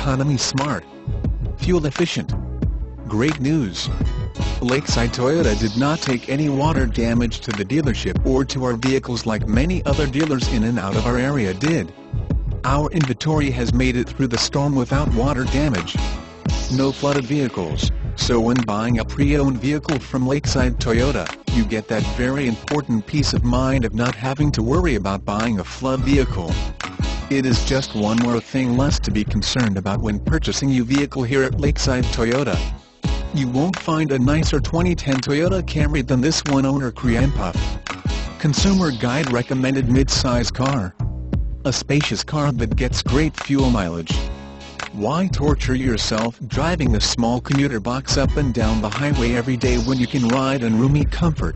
economy smart. Fuel efficient. Great news! Lakeside Toyota did not take any water damage to the dealership or to our vehicles like many other dealers in and out of our area did. Our inventory has made it through the storm without water damage. No flooded vehicles, so when buying a pre-owned vehicle from Lakeside Toyota, you get that very important peace of mind of not having to worry about buying a flood vehicle. It is just one more thing less to be concerned about when purchasing your vehicle here at Lakeside Toyota. You won't find a nicer 2010 Toyota Camry than this one-owner creampuff. Consumer Guide recommended mid-size car. A spacious car that gets great fuel mileage. Why torture yourself driving a small commuter box up and down the highway every day when you can ride in roomy comfort?